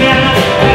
now